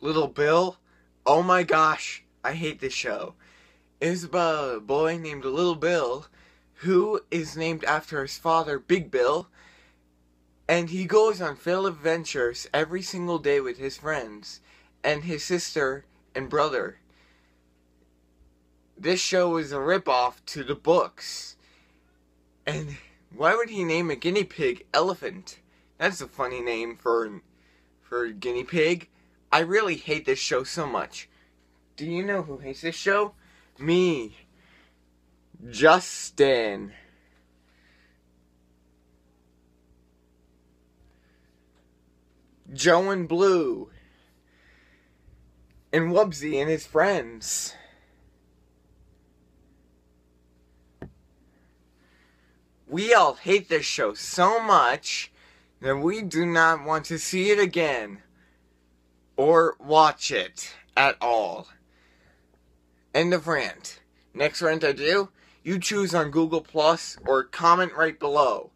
Little Bill. Oh my gosh, I hate this show. It's about a boy named Little Bill who is named after his father, Big Bill, and he goes on failed adventures every single day with his friends and his sister and brother. This show is a ripoff to the books. And why would he name a guinea pig Elephant? That's a funny name for for a guinea pig. I really hate this show so much. Do you know who hates this show? Me. Justin. Joe and Blue. And Wubbzy and his friends. We all hate this show so much that we do not want to see it again or watch it at all. End of rant. Next rant I do, you choose on Google Plus or comment right below.